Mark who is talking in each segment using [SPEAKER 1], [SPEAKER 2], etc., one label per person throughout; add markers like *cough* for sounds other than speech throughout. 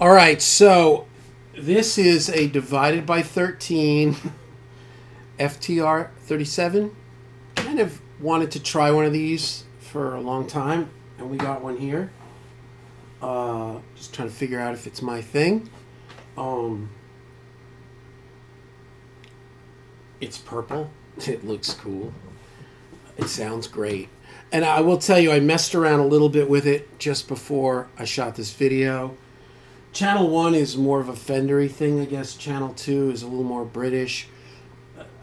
[SPEAKER 1] All right, so this is a divided by 13 *laughs* FTR 37. Kind of wanted to try one of these for a long time, and we got one here. Uh, just trying to figure out if it's my thing. Um, it's purple. *laughs* It looks cool. It sounds great. And I will tell you, I messed around a little bit with it just before I shot this video. Channel 1 is more of a Fendery thing, I guess. Channel 2 is a little more British.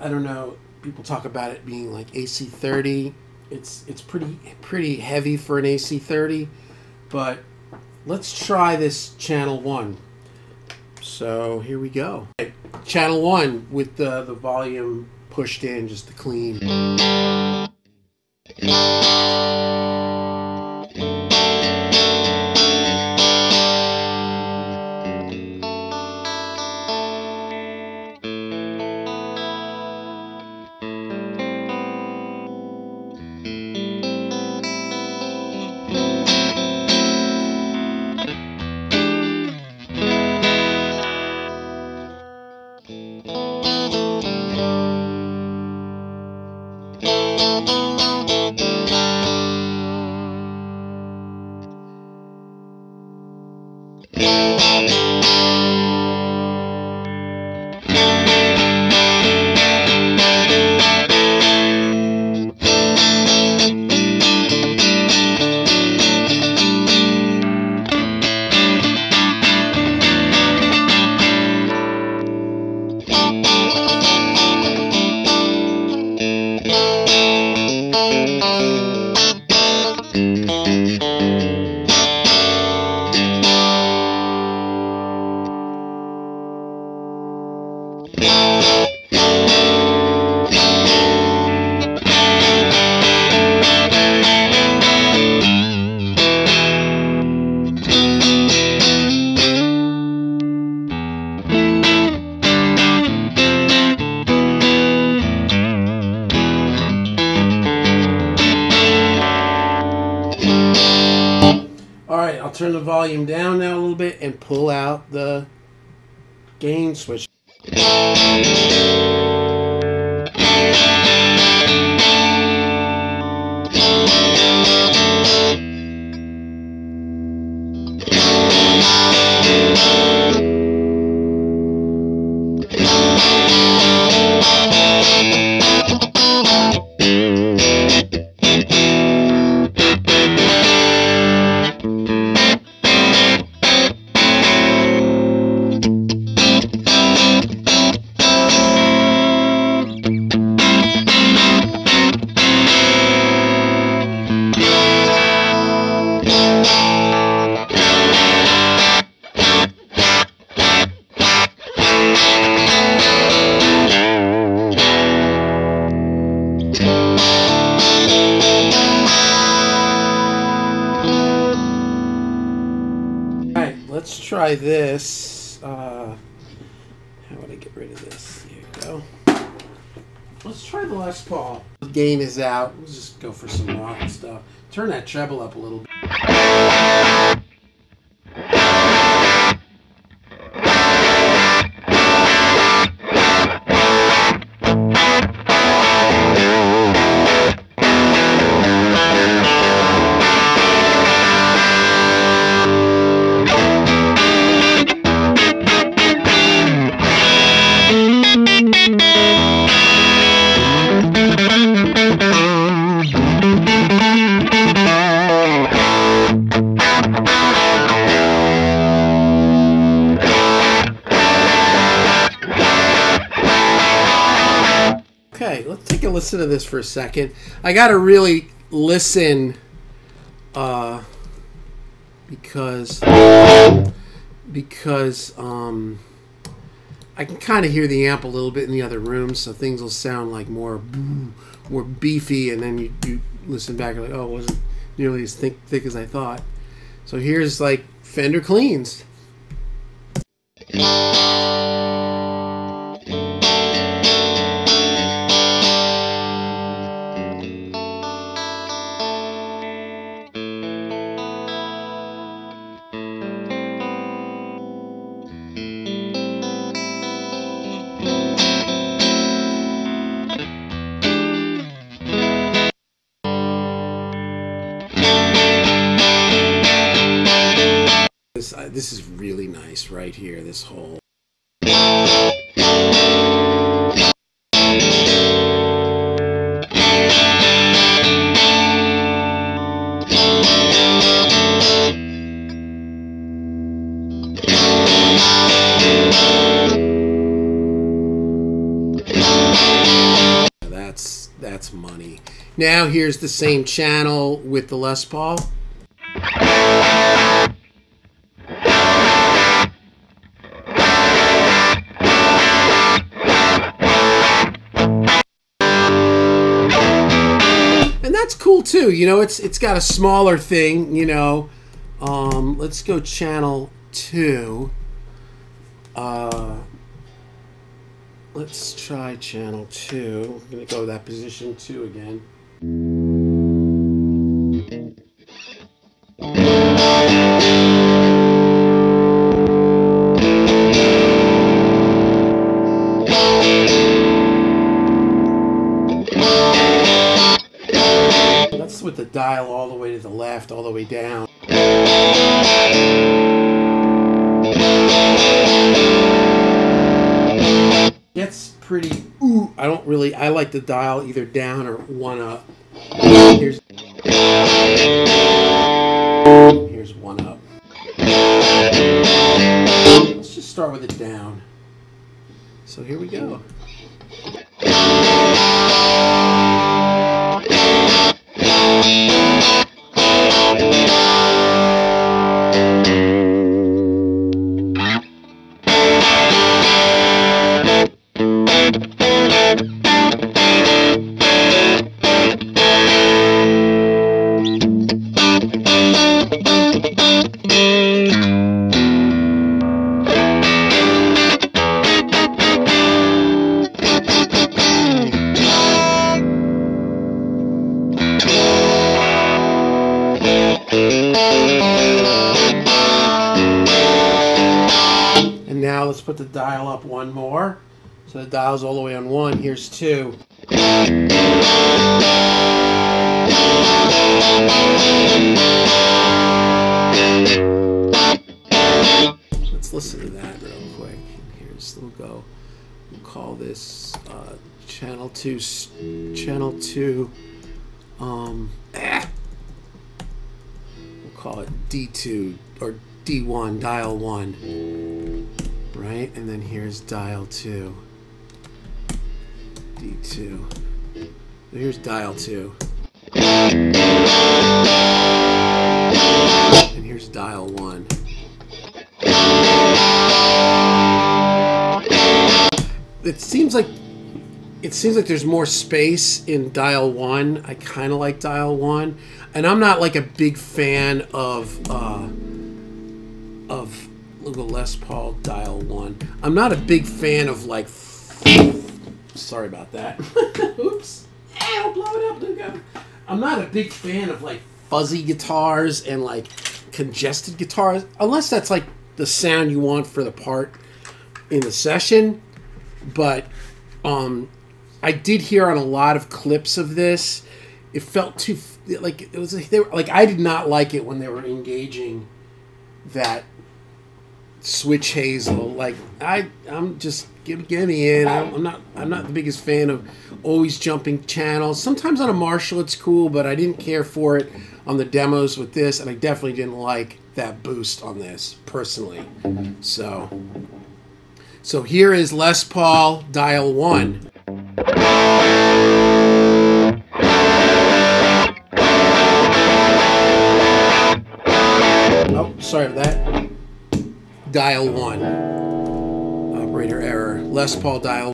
[SPEAKER 1] I don't know. People talk about it being like AC30. It's it's pretty pretty heavy for an AC30, but let's try this channel 1. So, here we go. Channel 1 with the the volume pushed in just to clean. Pull out the gain switch. I get rid of this? Here we go. Let's try the Les Paul. The gain is out. Let's just go for some rock stuff. Turn that treble up a little bit. Listen to this for a second. I got to really listen uh, because because um, I can kind of hear the amp a little bit in the other room, so things will sound like more more beefy, and then you, you listen back and like, oh, it wasn't nearly as thick, thick as I thought. So here's like Fender cleans. This is really nice right here. This whole. That's that's money. Now here's the same channel with the Les Paul. Too. You know, it's it's got a smaller thing, you know. Um, let's go channel 2. Uh let's try channel 2. I'm to go that position 2 again. Dial all the way to the left, all the way down. Gets pretty. Ooh, I don't really. I like to dial either down or one up. Here's. Here's one up. Let's just start with it down. So here we go. The dial one more. So the dial's all the way on one. Here's two. Let's listen to that real quick. Here's we'll go. We'll call this uh, channel two. Channel two. Um. eh. We'll call it D2 or D1, dial 1. Right? And then here's dial 2. D2. Here's dial 2. And here's dial 1. It seems like it seems like there's more space in dial one. I kind of like dial one, and I'm not like a big fan of uh, of at Les Paul dial one. I'm not a big fan of like. Sorry about that. *laughs* Oops. Ow, blow it up. I'm not a big fan of like fuzzy guitars and like congested guitars, unless that's like the sound you want for the part in the session. But um, I did hear on a lot of clips of this. It felt too like it was they were like I did not like it when they were engaging that switch hazel. Like I, I'm just give give me in. I'm, not I'm not the biggest fan of always jumping channels. Sometimes on a Marshall it's cool, but I didn't care for it on the demos with this, and I definitely didn't like that boost on this personally. So. So here is Les Paul Dial 1. Oh, sorry for that. Dial 1. Operator error. Les Paul Dial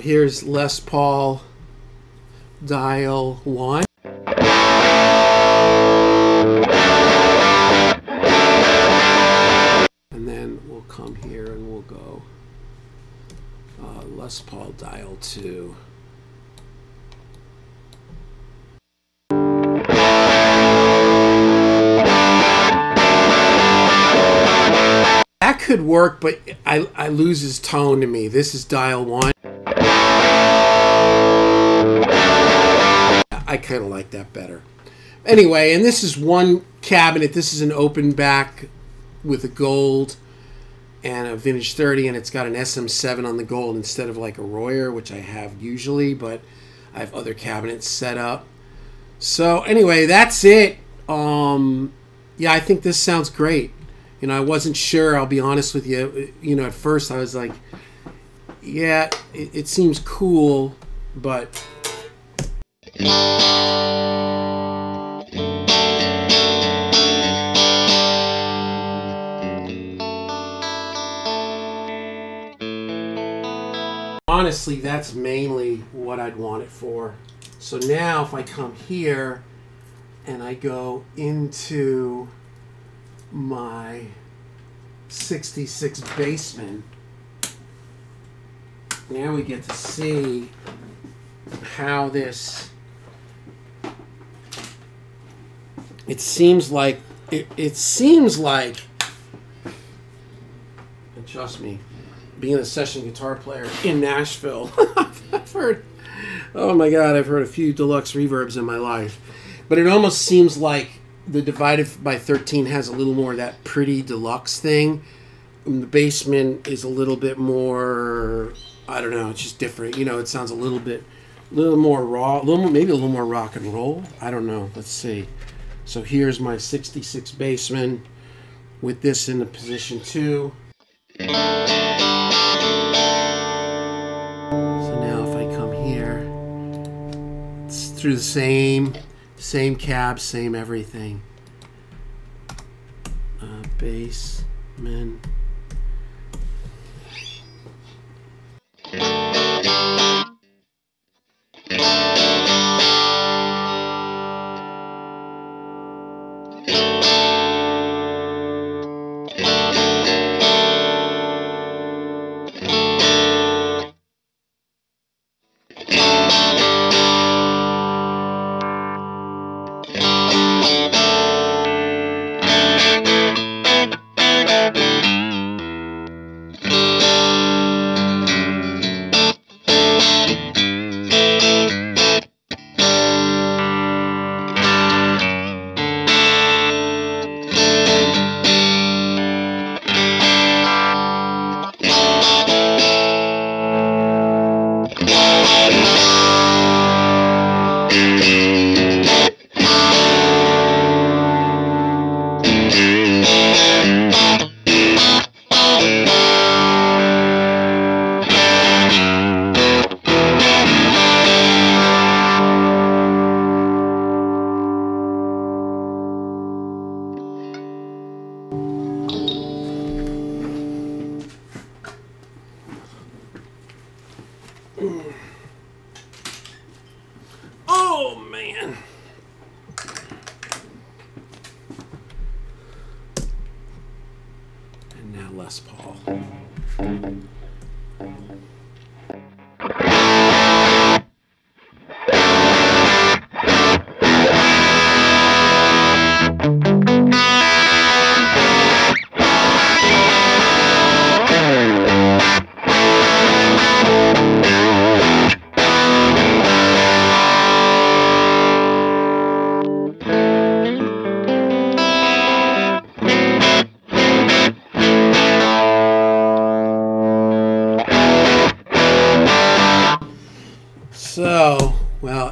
[SPEAKER 1] here's Les Paul dial 1. And then we'll come here. and we'll go uh, Les Paul dial 2. That could work, but I, I lose his tone to me. This is dial 1. Kind of like that better. Anyway, and this is one cabinet. This is an open back with a gold and a vintage 30 and it's got an SM7 on the gold instead of like a Royer which I have usually but I have other cabinets set up so anyway that's it um yeah I think this sounds great you know I wasn't sure I'll be honest with you you know at first I was like yeah it, it seems cool but honestly, that's mainly what I'd want it for. So now if I come here and I go into my 66 Bassman, now we get to see how this it seems like it, it seems like and trust me being a session guitar player in Nashville, *laughs* I've heard, oh my god, I've heard a few deluxe reverbs in my life. But it almost seems like the Divided by 13 has a little more of that pretty deluxe thing. And the Bassman is a little bit more, I don't know, it's just different. You know, it sounds a little bit, a little more raw, a little more, maybe a little more rock and roll. I don't know. Let's see. So here's my 66 Bassman with this in the position two. So now if I come here, it's through the same, same cab, same everything. Uh, Bassman. Oh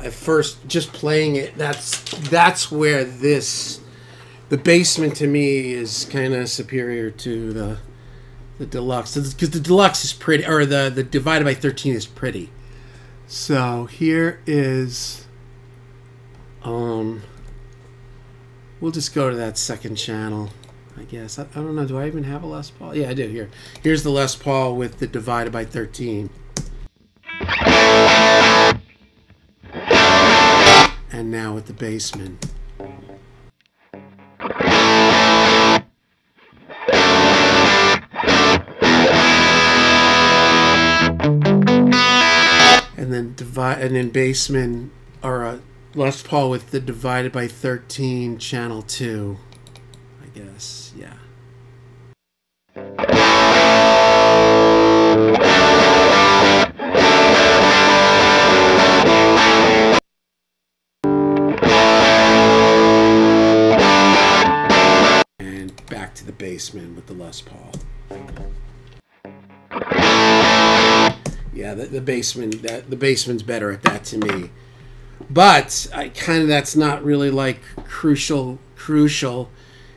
[SPEAKER 1] at first, just playing it, that's that's where this, the Bassman to me is kind of superior to the, the deluxe because the deluxe is pretty, or the the divided by thirteen is pretty. So here is, um, we'll just go to that second channel. I guess I, I don't know. Do I even have a Les Paul? Yeah, I do. Here, here's the Les Paul with the divided by thirteen. And now at the Bassman. And then divide and then Bassman or a Les Paul with the divided by 13 channel 2, I guess. The Bassman with the Les Paul yeah the, the Bassman that the Bassman's better at that to me but I kind of that's not really like crucial crucial.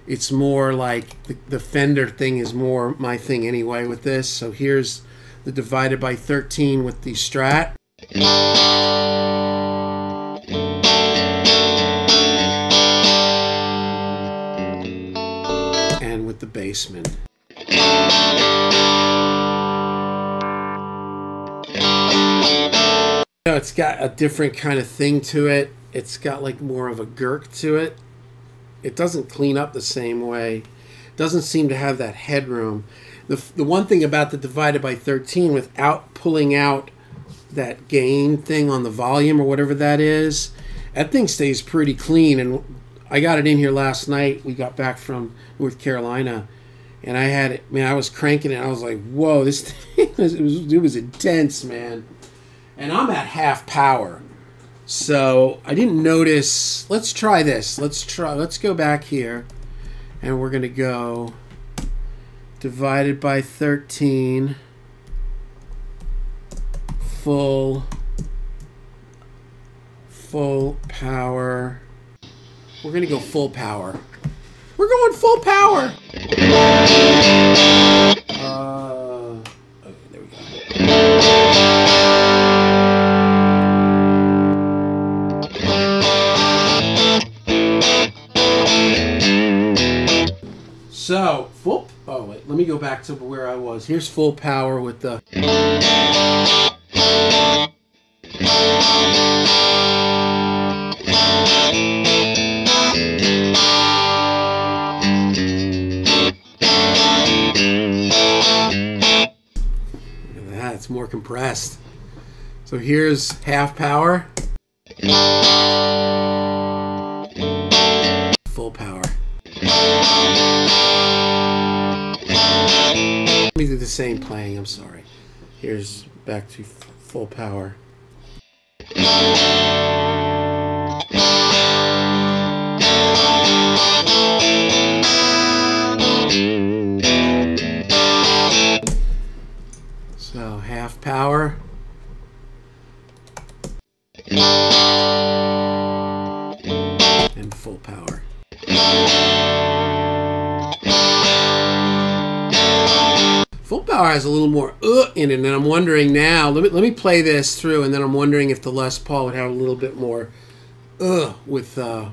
[SPEAKER 1] It's more like the, the Fender thing is more my thing anyway with this. So here's the divided by 13 with the Strat. The Bassman. know, it's got a different kind of thing to it. It's got like more of a gurk to it. It doesn't clean up the same way. It doesn't seem to have that headroom. The, the one thing about the divided by 13 without pulling out that gain thing on the volume or whatever that is, that thing stays pretty clean. And I got it in here last night. We got back from North Carolina and I had it, man, I was cranking it. I was like, whoa, this *laughs* thing was, it was, it was intense, man and I'm at half power. So I didn't notice. Let's try this. Let's try. Let's go back here, and we're gonna go divided by 13 full full power we're gonna go full power we're going full power So, full. Oh, wait. Let me go back to where I was. Here's full power with the. More compressed. So here's half power. Full power. Let me do the same playing, I'm sorry. Here's back to full power. Power has a little more uh in it, and I'm wondering now. Let me let me play this through, and then I'm wondering if the Les Paul would have a little bit more uh with uh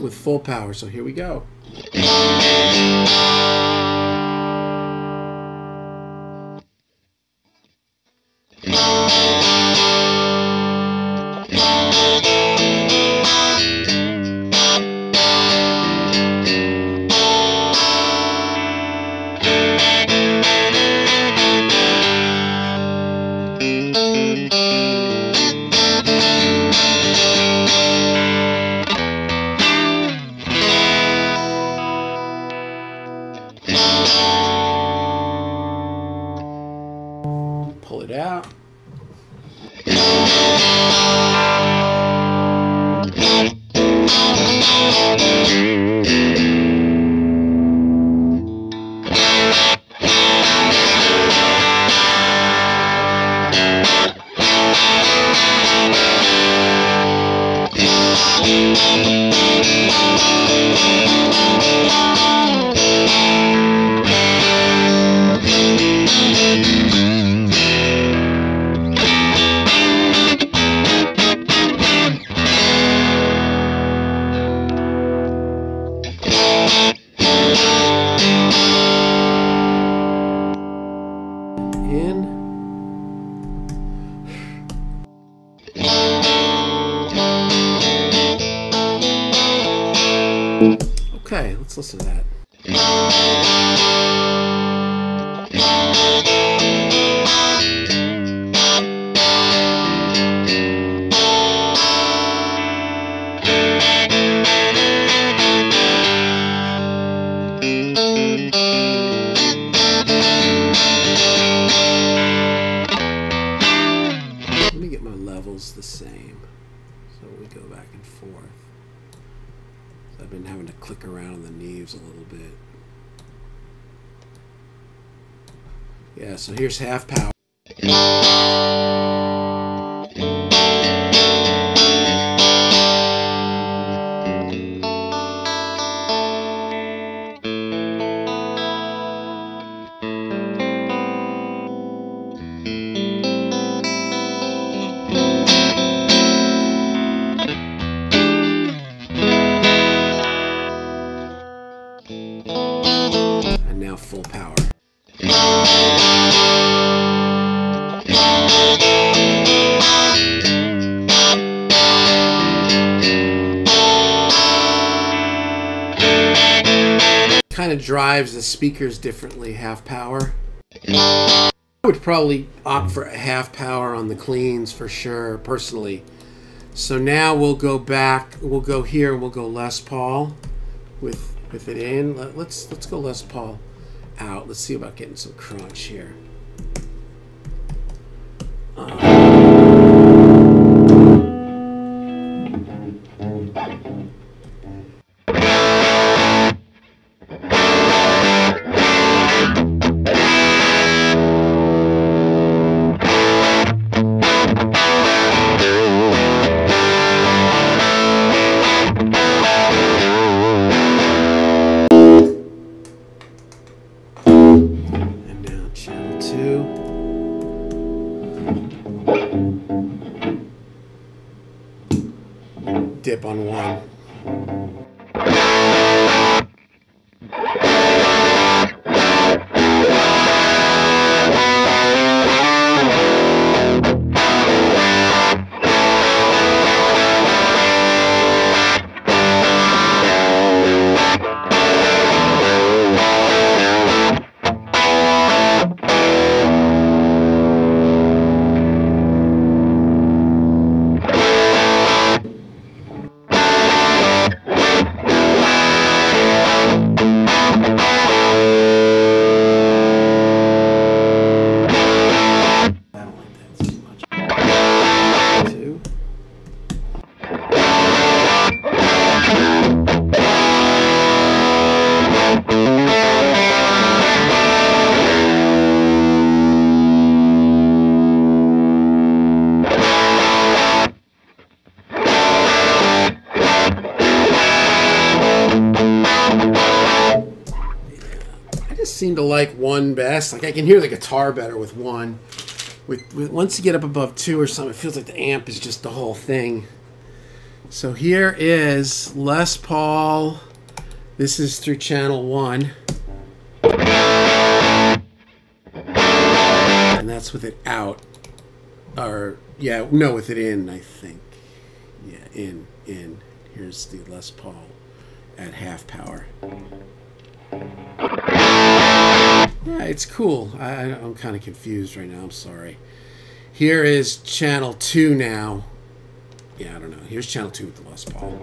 [SPEAKER 1] with full power. So here we go. Around the Neves a little bit. Yeah, so here's half power. Kind of drives the speakers differently, half power. I would probably opt for half power on the cleans for sure, personally. So now we'll go back, we'll go here and we'll go Les Paul with with it in. Let, let's let's go Les Paul out. Let's see about getting some crunch here. Two. Dip on one. One best. Like I can hear the guitar better with one. With, with once you get up above two or something, it feels like the amp is just the whole thing. So here is Les Paul. This is through channel one. And that's with it out. Or yeah, no, with it in, I think. Yeah, in, in. Here's the Les Paul at half power. Yeah, it's cool. I, I'm kind of confused right now. I'm sorry. Here is channel two now. Yeah, I don't know. Here's channel two with the Les Paul.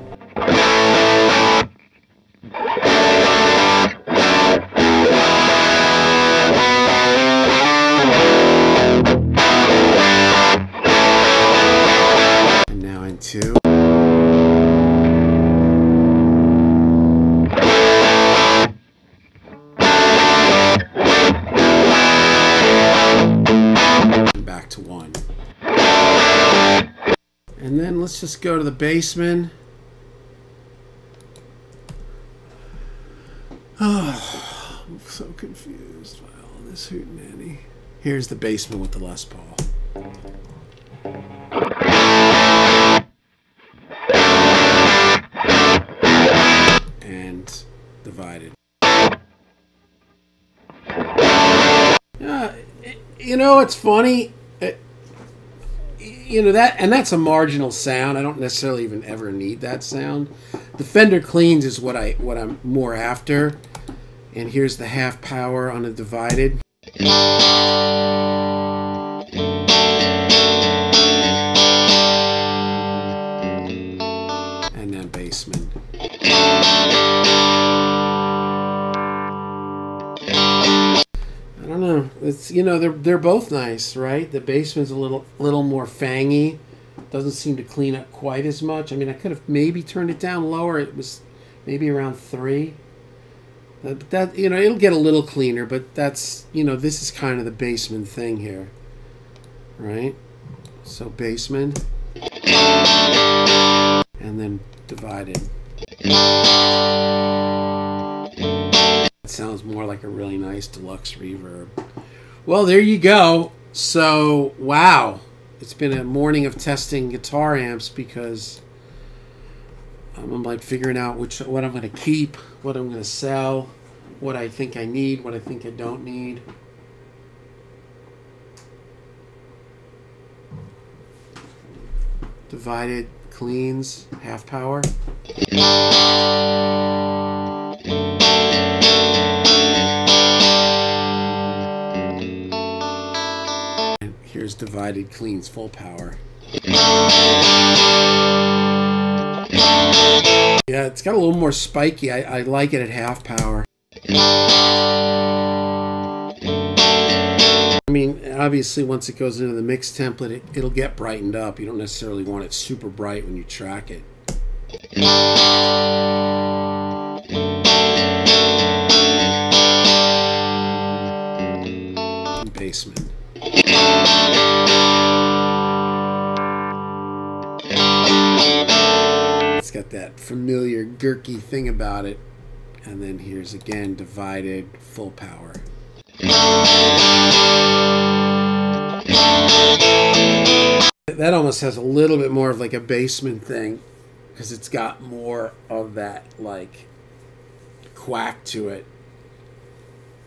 [SPEAKER 1] Just go to the Bassman. Oh, *sighs* I'm so confused by all this hootenanny. Here's the Bassman with the Les Paul. And divided. Yeah, you know, it's funny. You know that, and that's a marginal sound. I don't necessarily even ever need that sound. The Fender cleans is what I what I'm more after. And here's the half power on a divided. It's you know they're they're both nice, right? The Bassman's a little little more fangy, Doesn't seem to clean up quite as much. I mean, I could have maybe turned it down lower. It was maybe around three. Uh, But that you know, it'll get a little cleaner. But that's you know, this is kind of the Bassman thing here, right? So Bassman, and then divided. It sounds more like a really nice deluxe reverb. Well, there you go. So, wow. It's been a morning of testing guitar amps because I'm like figuring out which what I'm going to keep, what I'm going to sell, what I think I need, what I think I don't need. Divided cleans, half power. Divided cleans, full power. Yeah, it's got a little more spiky. I, I like it at half power. I mean, obviously, once it goes into the mix template, it, it'll get brightened up. You don't necessarily want it super bright when you track it. Bassman. It's got that familiar gurky thing about it. And then here's again divided full power. That almost has a little bit more of like a Bassman thing because it's got more of that like quack to it,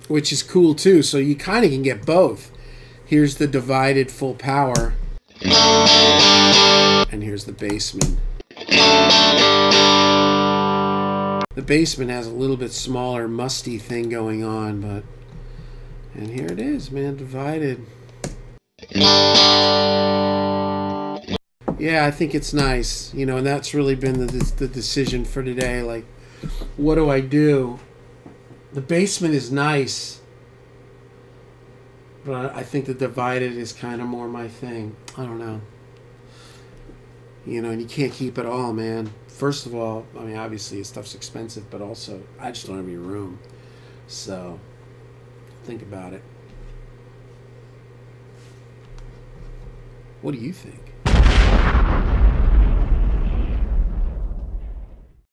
[SPEAKER 1] which is cool too. So you kind of can get both. Here's the divided full power, and here's the Bassman. The Bassman has a little bit smaller, musty thing going on, but. And here it is, man, divided. Yeah, I think it's nice, you know, and that's really been the, the decision for today. Like, what do I do? The Bassman is nice, but I think the divided is kind of more my thing. I don't know. You know, and you can't keep it all, man. First of all, I mean, obviously, stuff's expensive, but also, I just don't have any room. So, think about it. What do you think?